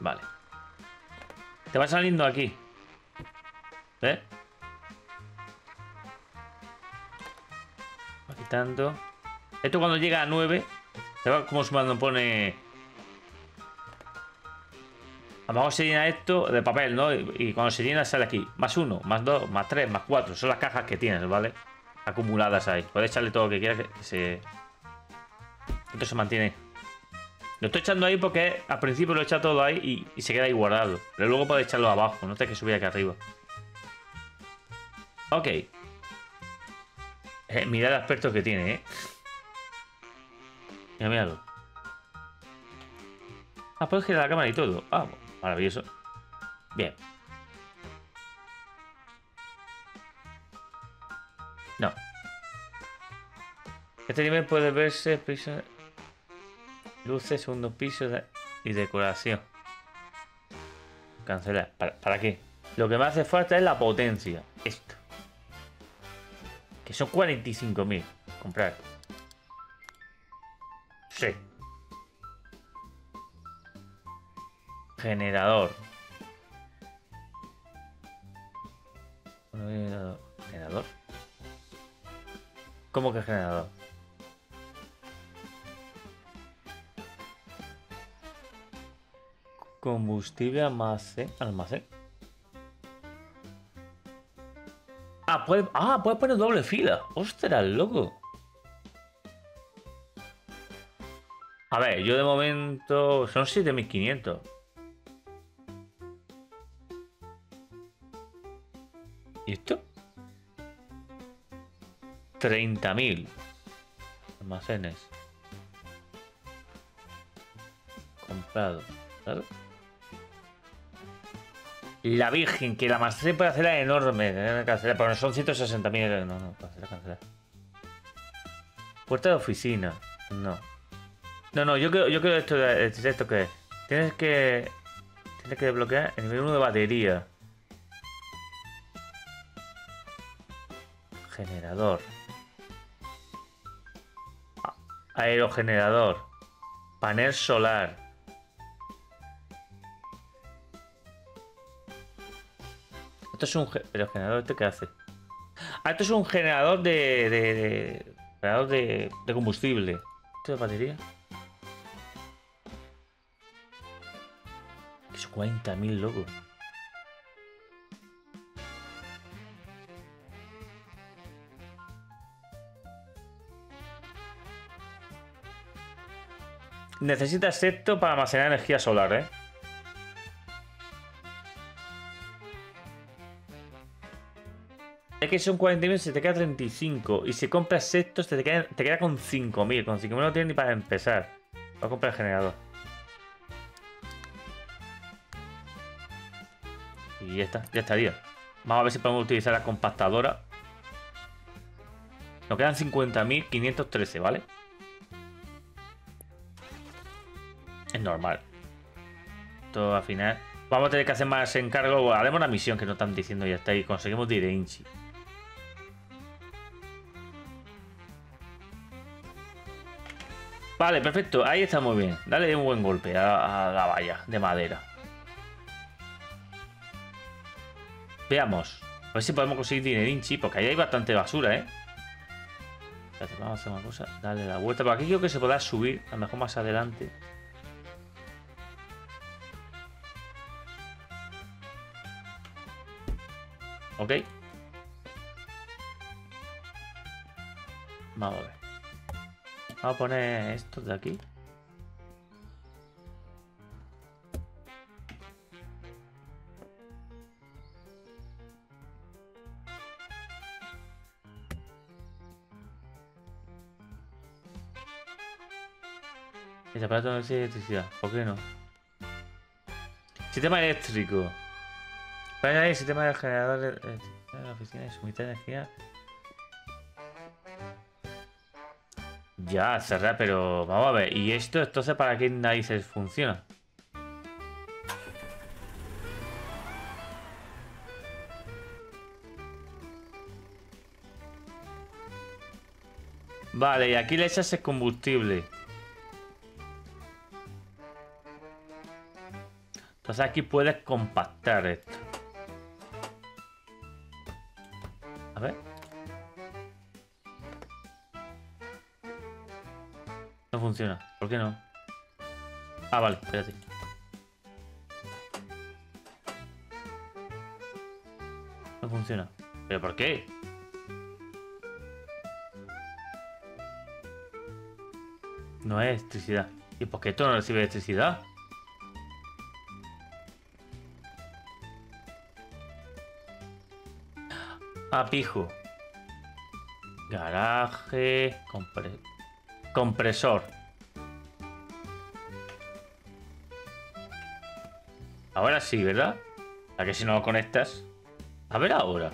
Vale. Te va saliendo aquí. Esto cuando llega a 9, se va como cuando pone... A lo mejor se llena esto de papel, ¿no? Y, cuando se llena sale aquí. Más 1, más 2, más 3, más 4. Son las cajas que tienes, ¿vale? Acumuladas ahí. Puedes echarle todo lo que quieras que, se... Esto se mantiene. Lo estoy echando ahí porque al principio lo he echado todo ahí y, se queda ahí guardado. Pero luego puedes echarlo abajo, no te que subir aquí arriba. Ok. Eh, mira el aspecto que tiene, ¿eh? Mira, míralo. Ah, puedes girar la cámara y todo. Ah, maravilloso. Bien. No. Este nivel puede verse luces, segundo piso y decoración. Cancelar. ¿Para, ¿Para qué? Lo que me hace falta es la potencia. Esto. Que son 45.000. Comprar. Sí. Generador. ¿Generador? ¿Cómo que generador? Combustible almacén. Almacén. Ah, puede, ah, puede poner doble fila. Ostras, loco. A ver, yo de momento son 7500. ¿Y esto? 30.000 almacenes. Comprado. ¿Claro? La Virgen, que la almacén puede hacerla enorme. pero son 160.000. No, no, puede hacerla cancelar. Puerta de oficina. No. No, no, yo creo, yo creo esto, esto que tienes que tienes que desbloquear el nivel 1 de batería. Generador. Aerogenerador. Panel solar. Esto es un generador, ¿este qué hace? Ah, esto es un generador de, generador de, de combustible. ¿Esto de batería? 50.000 locos. Necesitas esto para almacenar energía solar, ¿eh? Que son 40.000 se te queda 35. Y si compras estos te queda, te queda con 5.000. Con 5.000 no tienes ni para empezar. Voy a comprar el generador. Y ya está, ya estaría. Vamos a ver si podemos utilizar la compactadora. Nos quedan 50.513, ¿vale? Es normal. Todo al final. Vamos a tener que hacer más encargo. Haremos una misión que nos están diciendo ya está. Y conseguimos Inchi. Vale, perfecto. Ahí está muy bien. Dale un buen golpe a, la valla de madera. Veamos. A ver si podemos conseguir Inchi. Porque ahí hay bastante basura, ¿eh? vamos a hacer una cosa. Dale la vuelta. Por aquí creo que se podrá subir. A lo mejor más adelante. Ok. Vamos a ver. Vamos a poner esto de aquí. Ese aparato no tiene electricidad. ¿Por qué no? Sistema eléctrico. Para el sistema de generador de, la oficina de suministrar energía. Ya, cerrar, pero vamos a ver. ¿Y esto entonces para qué narices funciona? Vale, y aquí le echas el combustible. Entonces aquí puedes compactar esto. A ver. Funciona. ¿Por qué no? Ah, vale, espérate. No funciona. ¿Pero por qué? No es electricidad. ¿Y por qué esto no recibe electricidad? Ah, pijo. Garaje. compresor. Ahora sí, ¿verdad? A que si no lo conectas. A ver ahora.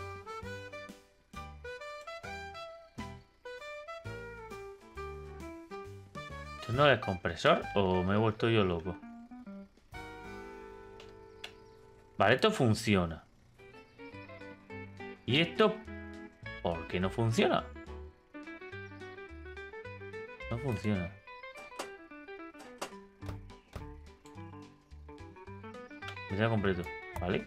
¿Esto no es compresor o me he vuelto yo loco? Vale, esto funciona. ¿Y esto por qué no funciona? No funciona. Me completo, ¿vale?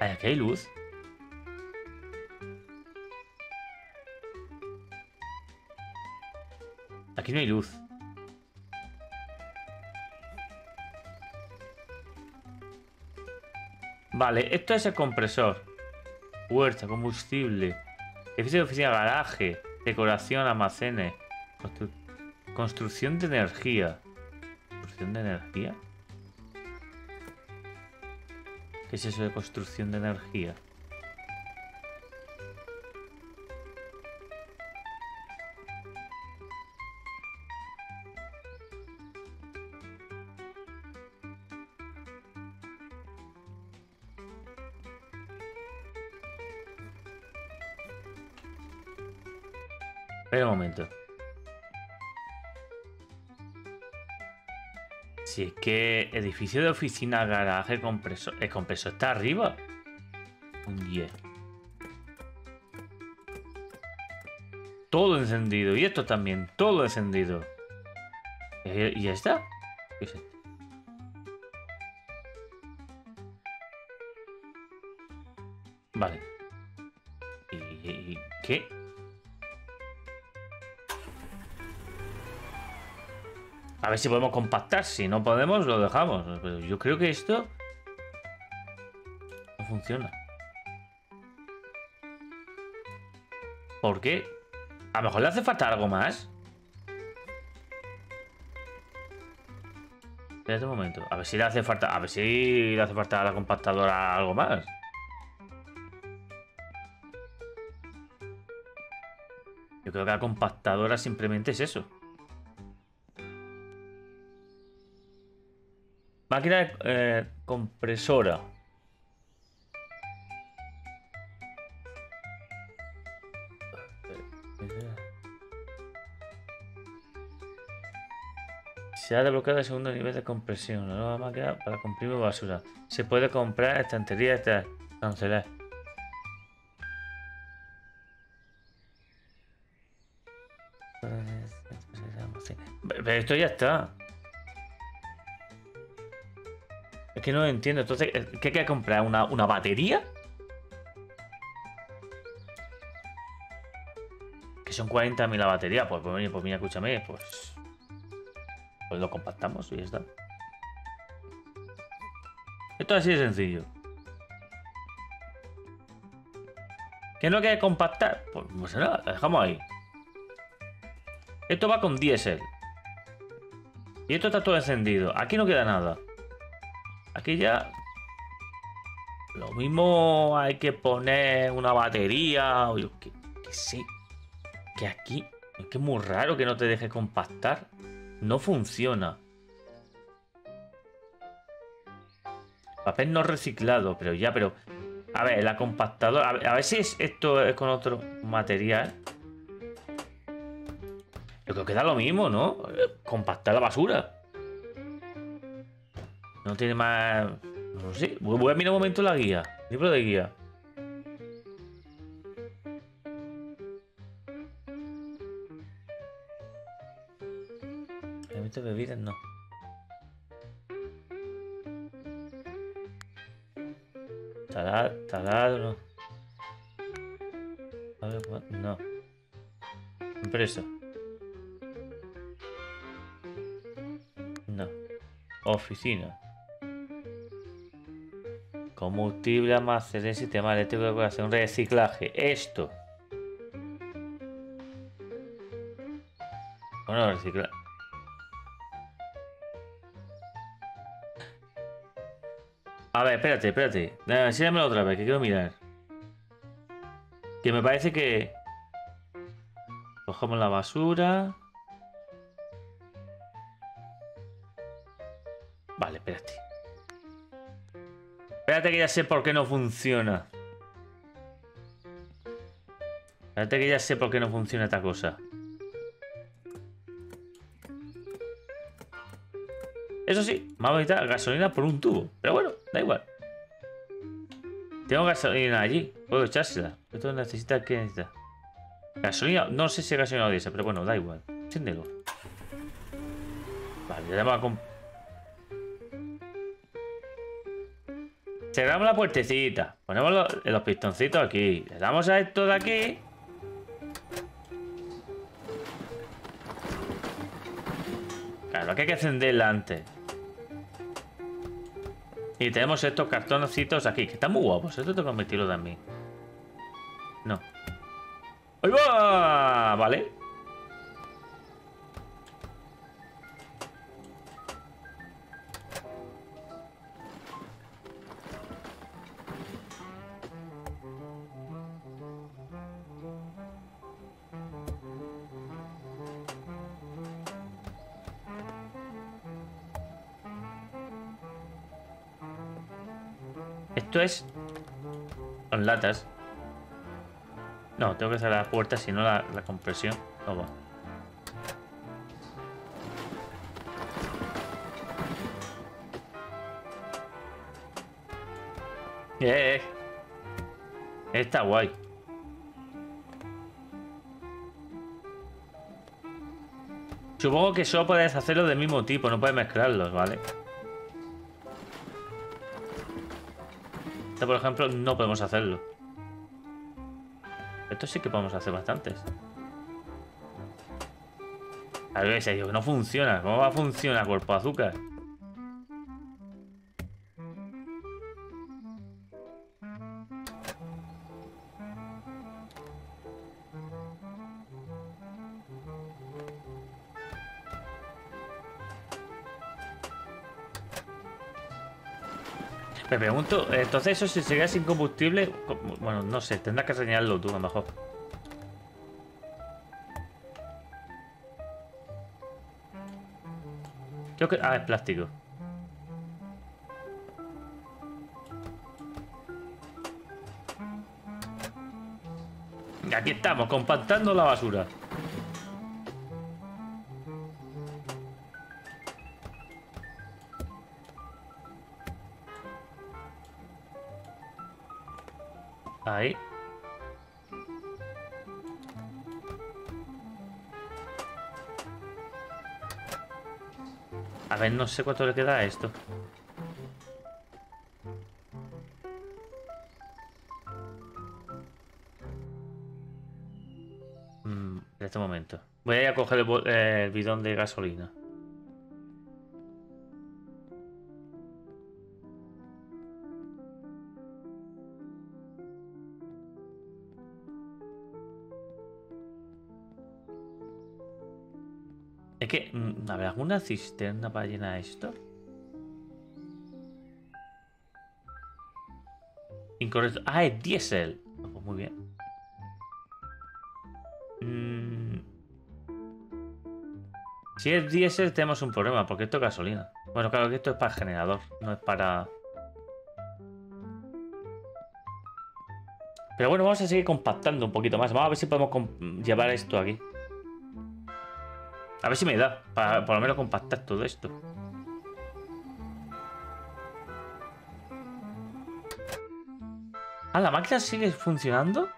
aquí hay luz. Aquí no hay luz. Vale, esto es el compresor. Puerta, combustible. Edificio de oficina, garaje. Decoración, almacenes. construcción de energía. ¿Construcción de energía? ¿Qué es eso de construcción de energía? Si es que edificio de oficina, garaje, compresor. El compresor está arriba. Un 10. Todo encendido. Y esto también. Todo encendido. Eh, ¿Y ya está? Vale. ¿Y qué? A ver si podemos compactar. Si no podemos, lo dejamos. Pero yo creo que esto... No funciona. ¿Por qué? A lo mejor le hace falta algo más. Espérate un momento. A ver si le hace falta. A ver si le hace falta a la compactadora algo más. Yo creo que la compactadora simplemente es eso. Máquina eh, compresora. Se ha desbloqueado el segundo nivel de compresión. La nueva máquina para comprimir basura. Se puede comprar estantería esta cancelar. Esto ya está. Que no entiendo. Entonces, ¿qué hay que comprar? ¿Una, una batería? Que son 40.000 la batería. Pues, pues, pues mira, escúchame, pues... Pues lo compactamos y ya está. Esto es así de sencillo. ¿Qué no que compactar? Pues, pues nada, lo dejamos ahí. Esto va con diésel. Y esto está todo encendido. Aquí no queda nada. Aquí ya... Lo mismo hay que poner una batería o yo que, sé. Que aquí... Es que es muy raro que no te deje compactar. No funciona. Papel no reciclado, pero ya, pero... A ver, la compactadora... A ver si es, esto es con otro material. Yo creo que da lo mismo, ¿no? Compactar la basura. No tiene más... No sé. Voy a mirar un momento la guía. Libro de guía. de bebidas no. Taladro, taladro. A ver, no. Empresa. No. Oficina. Combustible, almacén, sistema eléctrico de reciclaje. Esto. Bueno, reciclaje. A ver, espérate, espérate. Enséñamelo otra vez, que quiero mirar. Que me parece que... Cogemos la basura. Vale, espérate. Espérate que ya sé por qué no funciona. Espérate que ya sé por qué no funciona esta cosa. Eso sí, me va a necesitar gasolina por un tubo. Pero bueno, da igual. Tengo gasolina allí. Puedo echársela. Esto necesita ¿qué necesita? Gasolina. No sé si gasolina o diésel, pero bueno, da igual. Enciéndelo. Vale, ya vamos a comprar. Cerramos la puertecita. Ponemos los, pistoncitos aquí. Le damos a esto de aquí. Claro, que hay que encenderla antes. Y tenemos estos cartoncitos aquí, que están muy guapos. Esto tengo que meterlo también. No. ¡Ahí va! Vale. Esto es... Son latas. No, tengo que cerrar la puerta, si no la, compresión no. Eh, eh. Está guay. Supongo que solo puedes hacerlo del mismo tipo, no puedes mezclarlos, ¿vale? Por ejemplo, no podemos hacerlo. Esto sí que podemos hacer bastantes. A ver, si que no funciona. ¿Cómo va a funcionar cuerpo de azúcar? Pregunto, entonces eso si se sin combustible, bueno, no sé, tendrás que señalarlo tú a lo mejor. Creo que... Ah, es plástico. Aquí estamos, compactando la basura. Ver, no sé cuánto le queda a esto. Mm, en este momento. Voy a ir a coger el bidón de gasolina. Es que, mm, ¿habrá alguna cisterna para llenar esto? Incorrecto. Ah, es diésel. Ah, pues muy bien. Mm. Si es diésel tenemos un problema, porque esto es gasolina. Bueno, claro que esto es para el generador, no es para... Pero bueno, vamos a seguir compactando un poquito más. Vamos a ver si podemos llevar esto aquí. A ver si me da, para por lo menos compactar todo esto. Ah, ¿la máquina sigue funcionando?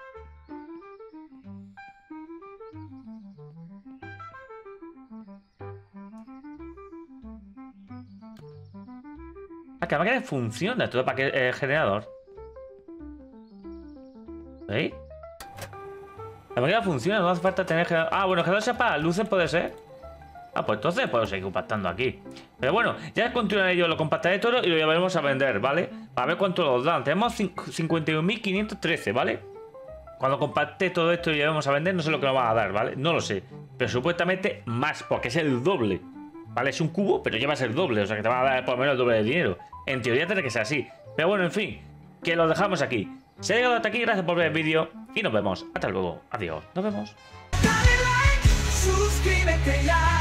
Ah, que la máquina funciona, todo para que el eh, generador. ¿Veis? La máquina funciona, no hace falta tener generador. Ah, bueno, generador sepa, luces puede ser. Ah, pues entonces puedo seguir compactando aquí. Pero bueno, ya continuaré yo, lo compactaré todo y lo llevaremos a vender, ¿vale? A ver cuánto nos dan. Tenemos 51.513, ¿vale? Cuando compacte todo esto y llevemos a vender, no sé lo que nos va a dar, ¿vale? No lo sé. Pero supuestamente más, porque es el doble. ¿Vale? Es un cubo, pero lleva a ser doble. O sea que te va a dar por lo menos el doble de dinero. En teoría tiene que ser así. Pero bueno, en fin, que lo dejamos aquí. Si ha llegado hasta aquí, gracias por ver el vídeo y nos vemos. Hasta luego. Adiós. Nos vemos. suscríbete ya.